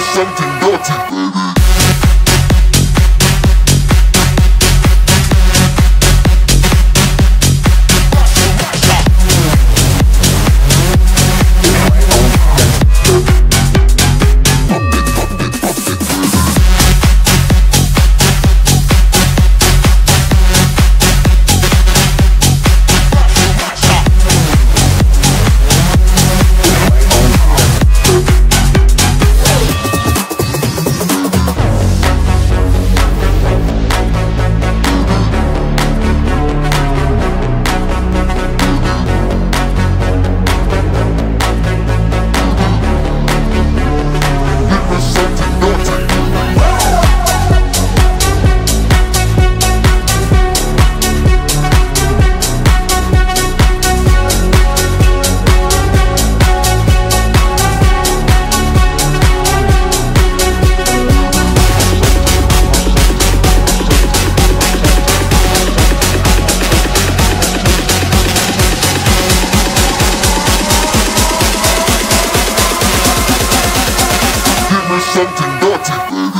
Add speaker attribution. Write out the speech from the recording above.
Speaker 1: something dirty. baby. something dirty. baby.